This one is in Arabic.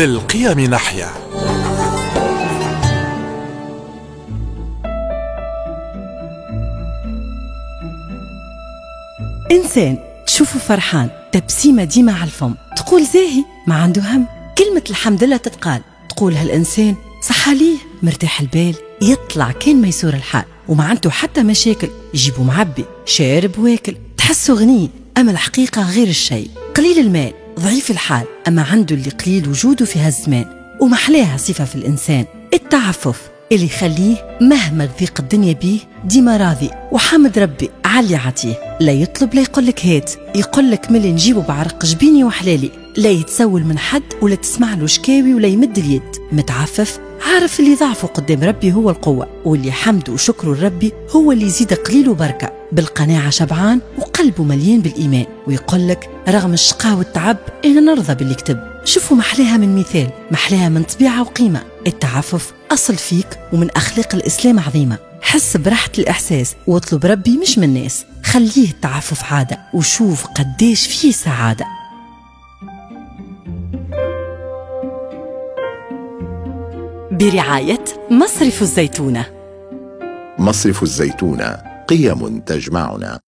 بالقيم نحيا إنسان تشوفه فرحان تبسيمة ديما على الفم. تقول زاهي ما عنده هم. كلمة الحمد لله تتقال. تقول هالإنسان صح عليه مرتاح البال. يطلع كان ميسور الحال. وما عنده حتى مشاكل. يجيبه معبي شارب واكل. تحسه غني. أما الحقيقة غير الشيء. قليل المال. ضعيف الحال أما عنده اللي قليل وجوده في هالزمان ومحلاها صفة في الإنسان التعفف اللي يخليه مهما تضيق الدنيا بيه ديما راضي وحمد ربي علي عطيه لا يطلب لا يقولك هات يقولك ملي نجيبه بعرق جبيني وحلالي. لا يتسول من حد ولا تسمع له شكاوي ولا يمد اليد. متعفف عارف اللي ضعفه قدام ربي هو القوة واللي حمده وشكره لربي هو اللي يزيد قليل وبركة. بالقناعة شبعان وقلبه مليان بالإيمان ويقول لك رغم الشقاء والتعب أنا نرضى باللي كتب شوفوا محلاها من مثال محلاها من طبيعة وقيمة. التعفف أصل فيك ومن أخلاق الإسلام عظيمة. حس براحة الإحساس واطلب ربي مش من الناس. خليه التعفف عادة وشوف قديش فيه سعادة. برعاية مصرف الزيتونة. مصرف الزيتونة. قيم تجمعنا.